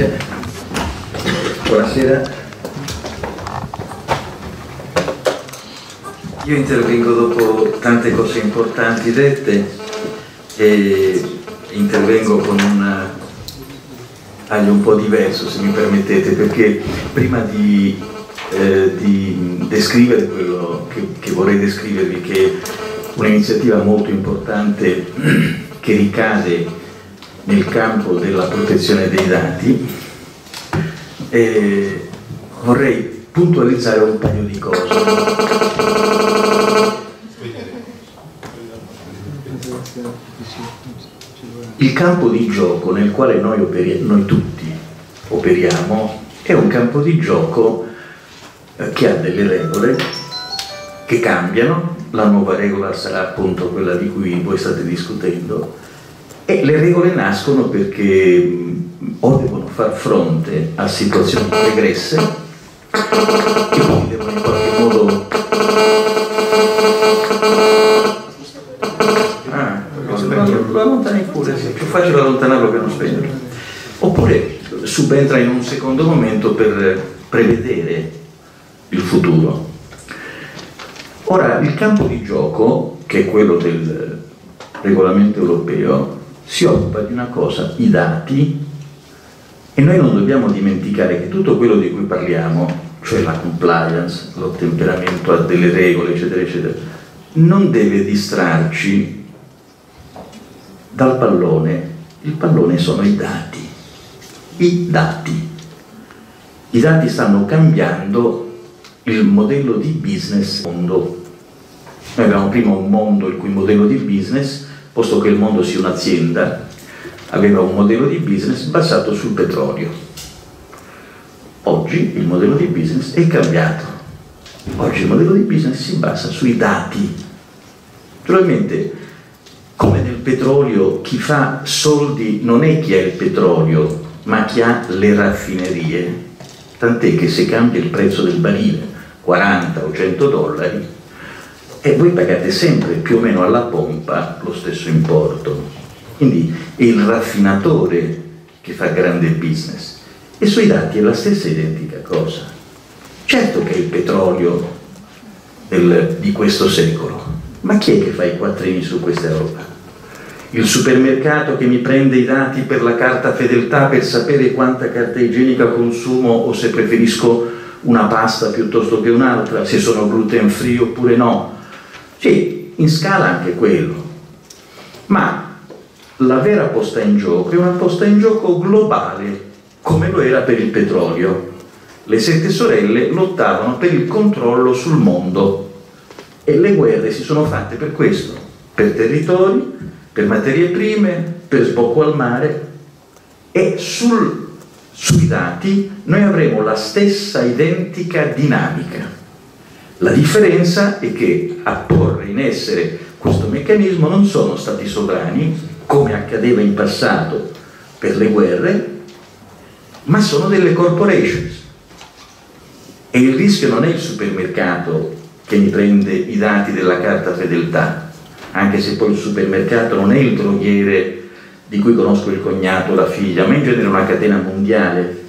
Grazie. Buonasera. Io intervengo dopo tante cose importanti dette e intervengo con un taglio un po' diverso, se mi permettete, perché prima di, eh, di descrivere quello che, che vorrei descrivervi, che è un'iniziativa molto importante che ricade nel campo della protezione dei dati, eh, vorrei puntualizzare un paio di cose. Il campo di gioco nel quale noi, noi tutti operiamo è un campo di gioco eh, che ha delle regole che cambiano, la nuova regola sarà appunto quella di cui voi state discutendo, e le regole nascono perché o devono far fronte a situazioni pregresse e quindi devono in qualche modo lo allontani pure, è più facile allontanarlo che non spegnerlo oppure subentra in un secondo momento per prevedere il futuro. Ora il campo di gioco che è quello del regolamento europeo si occupa di una cosa, i dati, e noi non dobbiamo dimenticare che tutto quello di cui parliamo, cioè la compliance, l'ottemperamento a delle regole, eccetera, eccetera, non deve distrarci dal pallone. Il pallone sono i dati. I dati. I dati stanno cambiando il modello di business mondo. Noi abbiamo prima un mondo il cui modello di business posto che il mondo sia un'azienda, aveva un modello di business basato sul petrolio. Oggi il modello di business è cambiato. Oggi il modello di business si basa sui dati. Naturalmente, come nel petrolio, chi fa soldi non è chi ha il petrolio, ma chi ha le raffinerie. Tant'è che se cambia il prezzo del barile 40 o 100 dollari, e voi pagate sempre più o meno alla pompa lo stesso importo. Quindi è il raffinatore che fa grande business. E sui dati è la stessa identica cosa. Certo che è il petrolio del, di questo secolo, ma chi è che fa i quattrini su questa roba? Il supermercato che mi prende i dati per la carta fedeltà per sapere quanta carta igienica consumo o se preferisco una pasta piuttosto che un'altra, se sono gluten free oppure no, sì, in scala anche quello, ma la vera posta in gioco è una posta in gioco globale, come lo era per il petrolio. Le sette sorelle lottavano per il controllo sul mondo e le guerre si sono fatte per questo, per territori, per materie prime, per sbocco al mare e sul, sui dati noi avremo la stessa identica dinamica. La differenza è che a porre in essere questo meccanismo non sono stati sovrani, come accadeva in passato per le guerre, ma sono delle corporations. E il rischio non è il supermercato che mi prende i dati della carta fedeltà, anche se poi il supermercato non è il droghiere di cui conosco il cognato o la figlia, ma in genere una catena mondiale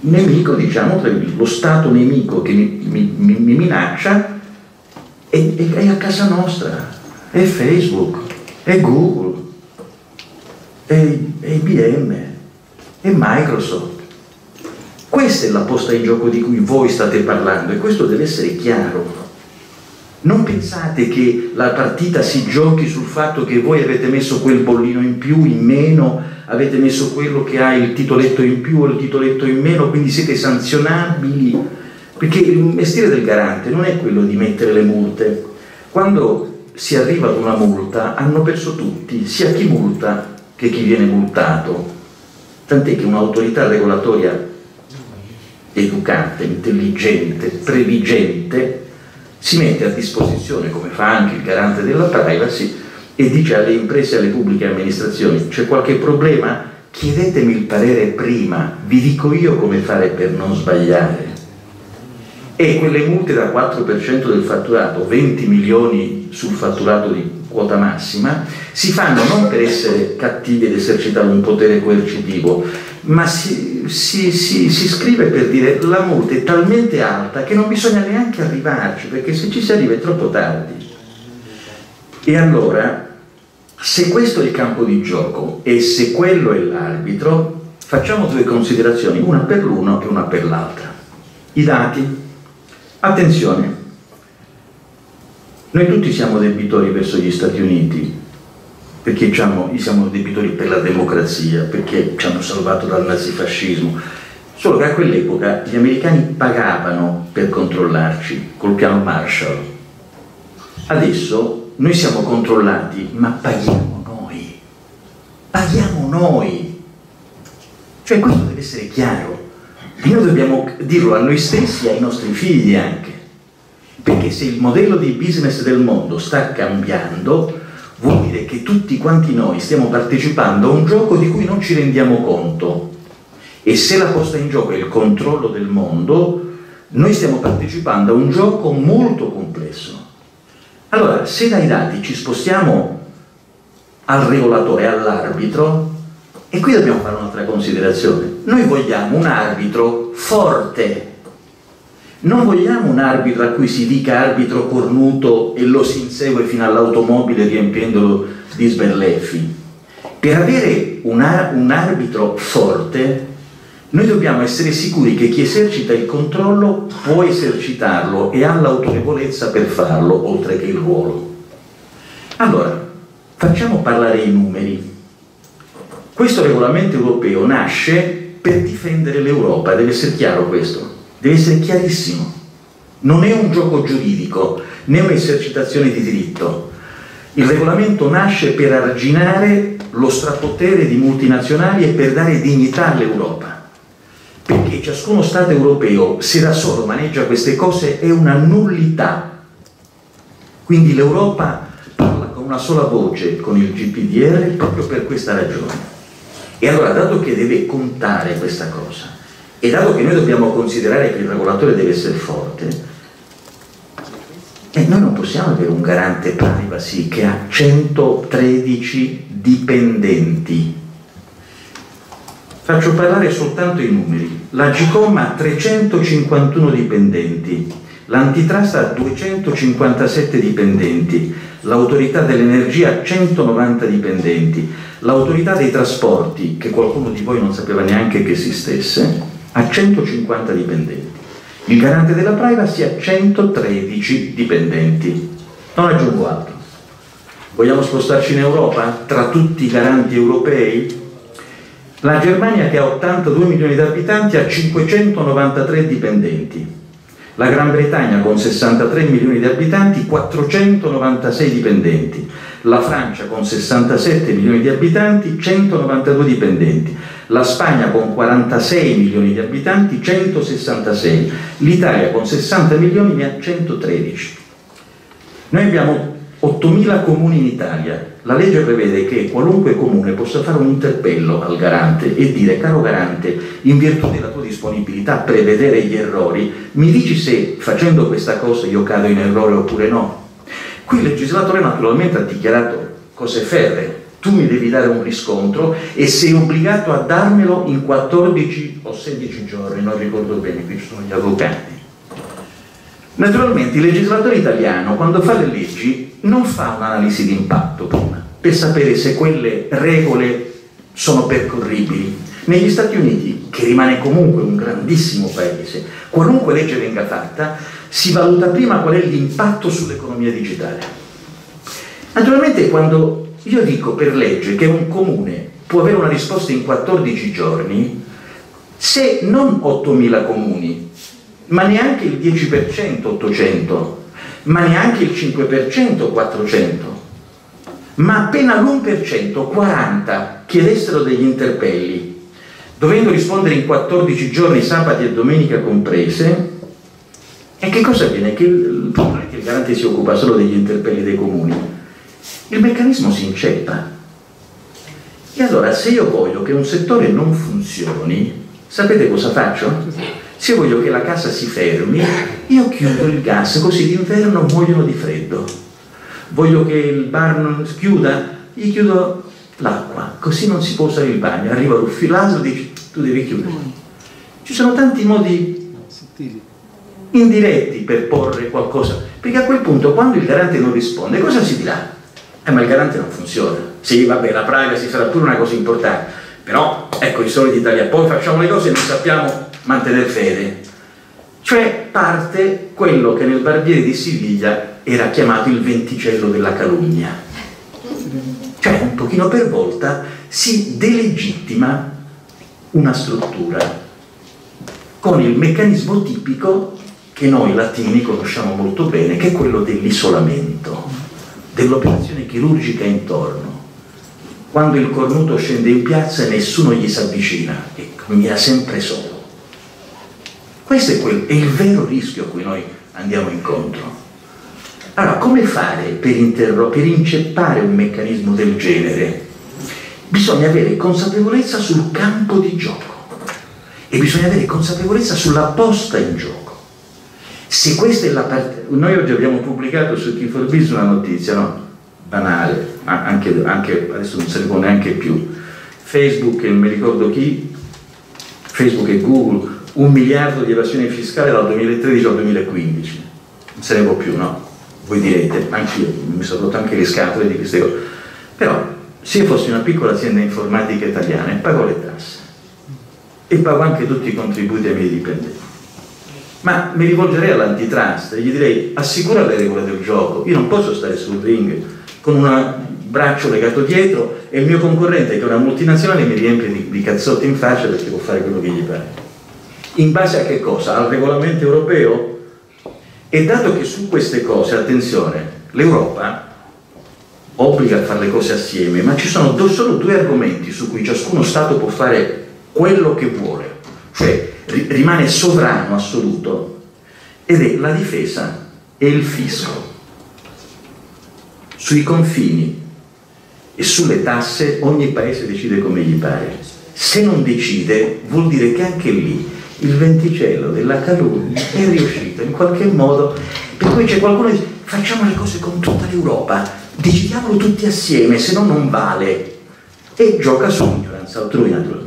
nemico, diciamo, lo Stato nemico che mi, mi, mi minaccia è, è, a casa nostra, è Facebook, è Google, è, è IBM, è Microsoft. Questa è la posta in gioco di cui voi state parlando e questo deve essere chiaro. Non pensate che la partita si giochi sul fatto che voi avete messo quel bollino in più, in meno, avete messo quello che ha il titoletto in più o il titoletto in meno, quindi siete sanzionabili. Perché il mestiere del garante non è quello di mettere le multe. Quando si arriva ad una multa hanno perso tutti, sia chi multa che chi viene multato. Tant'è che un'autorità regolatoria educante, intelligente, previgente, si mette a disposizione, come fa anche il garante della privacy, e dice alle imprese e alle pubbliche amministrazioni c'è qualche problema? Chiedetemi il parere prima, vi dico io come fare per non sbagliare. E quelle multe da 4% del fatturato, 20 milioni sul fatturato di quota massima, si fanno non per essere cattivi ed esercitare un potere coercitivo, ma si, si, si, si, scrive per dire la multa è talmente alta che non bisogna neanche arrivarci, perché se ci si arriva è troppo tardi. E allora, se questo è il campo di gioco e se quello è l'arbitro, facciamo due considerazioni, una per l'uno e una per l'altra. I dati. Attenzione, noi tutti siamo debitori verso gli Stati Uniti, perché siamo debitori per la democrazia, perché ci hanno salvato dal nazifascismo. Solo che a quell'epoca gli americani pagavano per controllarci col piano Marshall. Adesso noi siamo controllati, ma paghiamo noi. Paghiamo noi. Cioè questo deve essere chiaro. E noi dobbiamo dirlo a noi stessi e ai nostri figli anche. Perché se il modello di business del mondo sta cambiando, vuol dire che tutti quanti noi stiamo partecipando a un gioco di cui non ci rendiamo conto. E se la posta in gioco è il controllo del mondo, noi stiamo partecipando a un gioco molto complesso. Allora, se dai dati ci spostiamo al regolatore, all'arbitro, e qui dobbiamo fare un'altra considerazione. Noi vogliamo un arbitro forte, non vogliamo un arbitro a cui si dica arbitro cornuto e lo si insegue fino all'automobile riempiendolo di sberleffi. Per avere un, ar un arbitro forte, noi dobbiamo essere sicuri che chi esercita il controllo può esercitarlo e ha l'autorevolezza per farlo, oltre che il ruolo. Allora, facciamo parlare i numeri. Questo regolamento europeo nasce per difendere l'Europa, deve essere chiaro questo deve essere chiarissimo. Non è un gioco giuridico né un'esercitazione di diritto. Il regolamento nasce per arginare lo strapotere di multinazionali e per dare dignità all'Europa. Perché ciascuno Stato europeo, se da solo maneggia queste cose, è una nullità. Quindi l'Europa parla con una sola voce con il GPDR proprio per questa ragione. E allora, dato che deve contare questa cosa, e dato che noi dobbiamo considerare che il regolatore deve essere forte, e noi non possiamo avere un garante privacy che ha 113 dipendenti. Faccio parlare soltanto i numeri. La GCOM ha 351 dipendenti, l'antitrust ha 257 dipendenti, l'autorità dell'energia ha 190 dipendenti, l'autorità dei trasporti, che qualcuno di voi non sapeva neanche che esistesse, a 150 dipendenti. Il garante della privacy ha 113 dipendenti. Non aggiungo altro. Vogliamo spostarci in Europa? Tra tutti i garanti europei? La Germania che ha 82 milioni di abitanti ha 593 dipendenti. La Gran Bretagna con 63 milioni di abitanti 496 dipendenti. La Francia con 67 milioni di abitanti 192 dipendenti la Spagna con 46 milioni di abitanti 166, l'Italia con 60 milioni ne ha 113. Noi abbiamo 8.000 comuni in Italia, la legge prevede che qualunque comune possa fare un interpello al garante e dire caro garante, in virtù della tua disponibilità a prevedere gli errori, mi dici se facendo questa cosa io cado in errore oppure no. Qui il legislatore naturalmente ha dichiarato cose ferre, tu mi devi dare un riscontro e sei obbligato a darmelo in 14 o 16 giorni, non ricordo bene, qui ci sono gli avvocati. Naturalmente il legislatore italiano quando fa le leggi non fa un'analisi di impatto prima, per sapere se quelle regole sono percorribili. Negli Stati Uniti, che rimane comunque un grandissimo paese, qualunque legge venga fatta, si valuta prima qual è l'impatto sull'economia digitale. Naturalmente quando io dico per legge che un comune può avere una risposta in 14 giorni se non 8.000 comuni, ma neanche il 10% 800, ma neanche il 5% 400, ma appena l'1% 40 chiedessero degli interpelli, dovendo rispondere in 14 giorni, sabati e domenica comprese, e che cosa avviene? Che il, che il garante si occupa solo degli interpelli dei comuni il meccanismo si inceppa. E allora se io voglio che un settore non funzioni, sapete cosa faccio? Se io voglio che la casa si fermi, io chiudo il gas, così d'inverno muoiono di freddo. voglio che il bar non chiuda, gli chiudo l'acqua, così non si può usare il bagno. Arriva l'uffilato e dice tu devi chiudere. Ci sono tanti modi indiretti per porre qualcosa, perché a quel punto quando il garante non risponde, cosa si dirà? Eh, ma il garante non funziona. Sì, vabbè, la privacy sarà pure una cosa importante, però ecco i soliti d'Italia, poi facciamo le cose e non sappiamo mantenere fede. Cioè parte quello che nel Barbiere di Siviglia era chiamato il venticello della calunnia. Cioè un pochino per volta si delegittima una struttura con il meccanismo tipico che noi latini conosciamo molto bene, che è quello dell'isolamento, dell'operazione chirurgica intorno. Quando il cornuto scende in piazza nessuno gli si avvicina e cammina sempre solo. Questo è, quel, è il vero rischio a cui noi andiamo incontro. Allora, come fare per, interro- per inceppare un meccanismo del genere? Bisogna avere consapevolezza sul campo di gioco e bisogna avere consapevolezza sulla posta in gioco. Se questa è la parte... Noi oggi abbiamo pubblicato su Key for Business una notizia, no? Banale, anche, anche, adesso non se ne può neanche più. Facebook, non mi ricordo chi, Facebook e Google, un miliardo di evasione fiscale dal 2013 al 2015. Non se ne può più, no? Voi direte, anch'io mi sono rotto anche le scatole di queste cose. Però, se io fossi una piccola azienda informatica italiana e pago le tasse e pago anche tutti i contributi ai miei dipendenti, ma mi rivolgerei all'antitrust e gli direi assicura le regole del gioco, io non posso stare sul ring con un braccio legato dietro e il mio concorrente che è una multinazionale mi riempie di, di cazzotti in faccia perché può fare quello che gli pare. In base a che cosa? Al regolamento europeo? E dato che su queste cose, attenzione, l'Europa obbliga a fare le cose assieme, ma ci sono solo due argomenti su cui ciascuno Stato può fare quello che vuole, cioè rimane sovrano assoluto ed è la difesa e il fisco. Sui confini e sulle tasse ogni paese decide come gli pare. Se non decide vuol dire che anche lì il venticello della calunnia è riuscito in qualche modo, per cui c'è qualcuno che dice facciamo le cose con tutta l'Europa, decidiamolo tutti assieme, se no non vale. E gioca sull'ignoranza altrui naturalmente.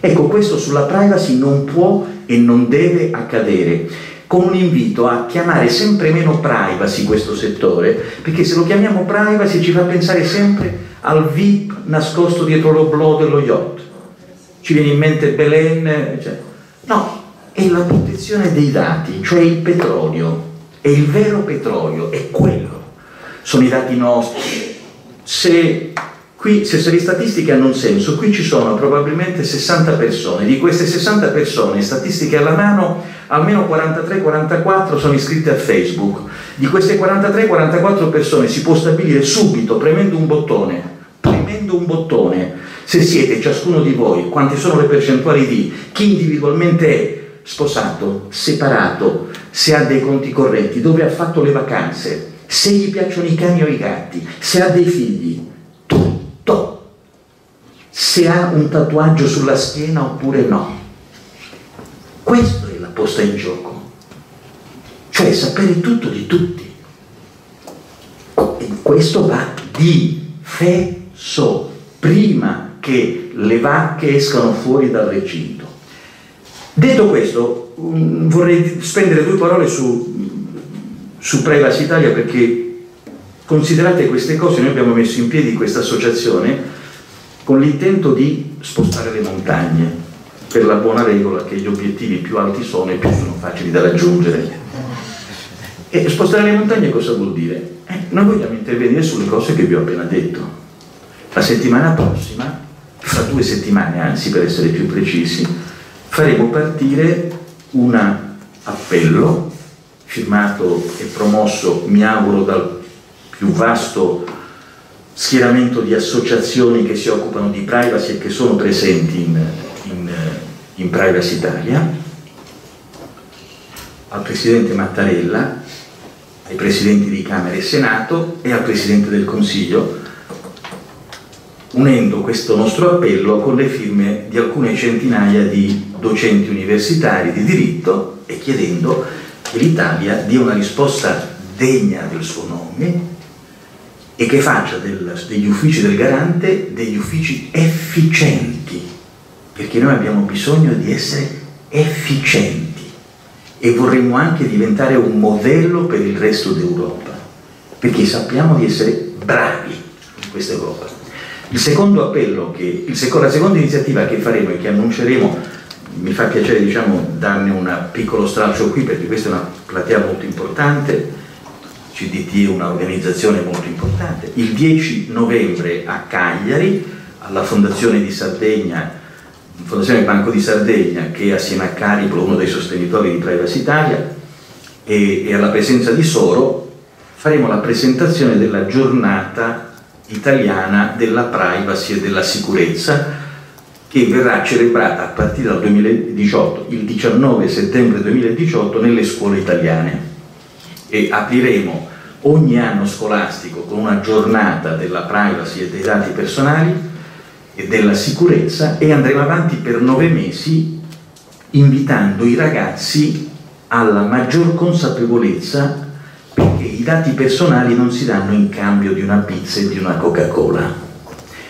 Ecco, questo sulla privacy non può e non deve accadere, con un invito a chiamare sempre meno privacy questo settore, perché se lo chiamiamo privacy ci fa pensare sempre al VIP nascosto dietro l'oblò dello yacht. Ci viene in mente Belen, cioè. no, è la protezione dei dati, cioè il petrolio, è il vero petrolio, è quello. Sono i dati nostri. Se Qui, se le statistiche hanno un senso, qui ci sono probabilmente 60 persone, di queste 60 persone, statistiche alla mano, almeno 43-44 sono iscritte a Facebook. Di queste 43-44 persone si può stabilire subito, premendo un bottone, premendo un bottone, se siete ciascuno di voi, quante sono le percentuali di chi individualmente è sposato, separato, se ha dei conti corretti, dove ha fatto le vacanze, se gli piacciono i cani o i gatti, se ha dei figli se ha un tatuaggio sulla schiena oppure no. Questo è la posta in gioco, cioè sapere tutto di tutti. E questo va difeso prima che le vacche escano fuori dal recinto. Detto questo, mm, vorrei spendere due parole su, su Privacy Italia perché considerate queste cose, noi abbiamo messo in piedi questa associazione con l'intento di spostare le montagne, per la buona regola che gli obiettivi più alti sono e più sono facili da raggiungere. E spostare le montagne cosa vuol dire? Eh, noi vogliamo intervenire sulle cose che vi ho appena detto. La settimana prossima, fra due settimane anzi per essere più precisi, faremo partire un appello firmato e promosso, mi auguro, dal più vasto schieramento di associazioni che si occupano di privacy e che sono presenti in, in, in Privacy Italia, al Presidente Mattarella, ai Presidenti di Camera e Senato e al Presidente del Consiglio, unendo questo nostro appello con le firme di alcune centinaia di docenti universitari di diritto e chiedendo che l'Italia dia una risposta degna del suo nome e che faccia del, degli uffici del garante degli uffici efficienti, perché noi abbiamo bisogno di essere efficienti e vorremmo anche diventare un modello per il resto d'Europa, perché sappiamo di essere bravi in questa Europa. Il secondo appello, che, il secondo, la seconda iniziativa che faremo e che annunceremo, mi fa piacere diciamo, darne un piccolo stralcio qui perché questa è una platea molto importante, CDT è un'organizzazione molto importante. Il 10 novembre a Cagliari, alla Fondazione di Sardegna, Fondazione Banco di Sardegna, che assieme a Cariplo, uno dei sostenitori di Privacy Italia, e, e alla presenza di Soro, faremo la presentazione della giornata italiana della privacy e della sicurezza che verrà celebrata a partire dal 2018, il 19 settembre 2018 nelle scuole italiane e apriremo ogni anno scolastico con una giornata della privacy e dei dati personali e della sicurezza e andremo avanti per nove mesi invitando i ragazzi alla maggior consapevolezza perché i dati personali non si danno in cambio di una pizza e di una Coca-Cola.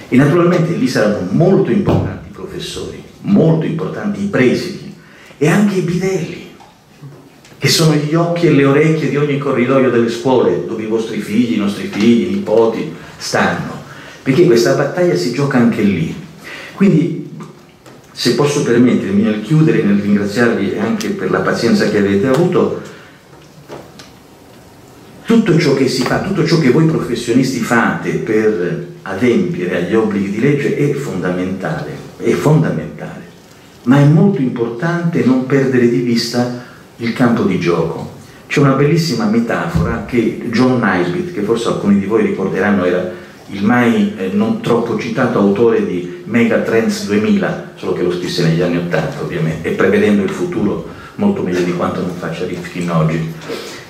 E naturalmente lì saranno molto importanti i professori, molto importanti i presidi e anche i bidelli che sono gli occhi e le orecchie di ogni corridoio delle scuole dove i vostri figli, i nostri figli, i nipoti stanno, perché questa battaglia si gioca anche lì. Quindi, se posso permettermi nel chiudere, nel ringraziarvi anche per la pazienza che avete avuto, tutto ciò che si fa, tutto ciò che voi professionisti fate per adempiere agli obblighi di legge è fondamentale, è fondamentale, ma è molto importante non perdere di vista il campo di gioco. C'è una bellissima metafora che John Naisbitt, che forse alcuni di voi ricorderanno, era il mai eh, non troppo citato autore di Megatrends 2000, solo che lo scrisse negli anni 80 ovviamente, e prevedendo il futuro molto meglio di quanto non faccia Rifkin oggi.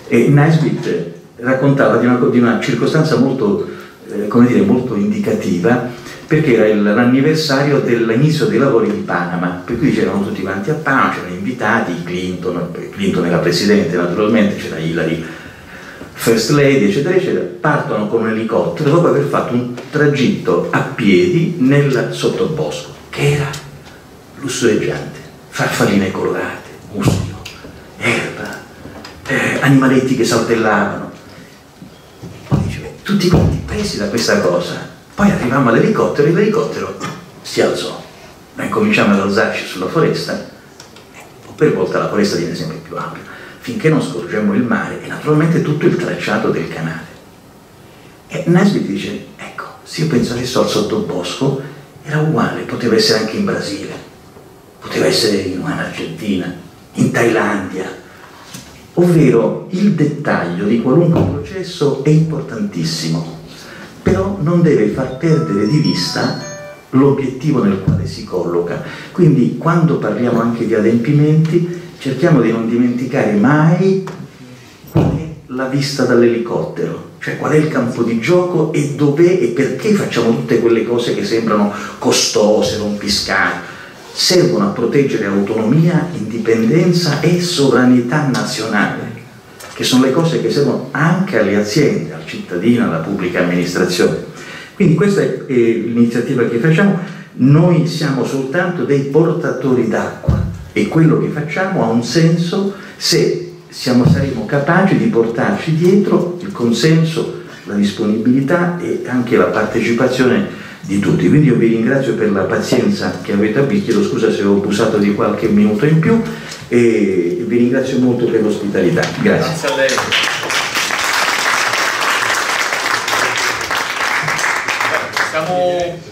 E Naisbitt raccontava di una, di una circostanza molto, eh, dire, molto indicativa perché era l'anniversario dell'inizio dei lavori di Panama, per cui c'erano tutti quanti a Panama, c'erano invitati, Clinton, Clinton era presidente naturalmente, c'era Hillary, First Lady, eccetera, eccetera, partono con un elicottero dopo aver fatto un tragitto a piedi nel sottobosco, che era lussureggiante, farfalline colorate, muschio, erba, eh, animaletti che saltellavano. Dice, tutti quanti presi da questa cosa, poi arrivammo all'elicottero e l'elicottero si alzò. Noi cominciamo ad alzarci sulla foresta, e per volta la foresta viene sempre più ampia, finché non scorgemmo il mare e naturalmente tutto il tracciato del canale. E Nesbitt dice, ecco, se io penso adesso al sottobosco, era uguale, poteva essere anche in Brasile, poteva essere in Argentina, in Thailandia, ovvero il dettaglio di qualunque processo è importantissimo però non deve far perdere di vista l'obiettivo nel quale si colloca. Quindi quando parliamo anche di adempimenti cerchiamo di non dimenticare mai qual è la vista dall'elicottero, cioè qual è il campo di gioco e dov'è e perché facciamo tutte quelle cose che sembrano costose, rompiscate. Servono a proteggere autonomia, indipendenza e sovranità nazionale che sono le cose che servono anche alle aziende, al cittadino, alla pubblica amministrazione. Quindi questa è l'iniziativa che facciamo, noi siamo soltanto dei portatori d'acqua e quello che facciamo ha un senso se siamo, saremo capaci di portarci dietro il consenso, la disponibilità e anche la partecipazione di tutti. Quindi io vi ringrazio per la pazienza che avete avuto, chiedo scusa se ho abusato di qualche minuto in più e vi ringrazio molto per l'ospitalità. Grazie. Grazie a lei. Siamo